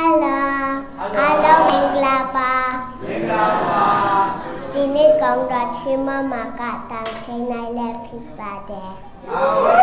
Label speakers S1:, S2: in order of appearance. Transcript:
S1: Hello အားလုံးမင်္ဂလာပါ
S2: မင်္ဂလာပါ
S1: ဒီနေ့ကောင်းတာချင်းမမကတန်ချိန်နိုင်လဲဖြစ်ပါတယ်
S2: အာဝဲ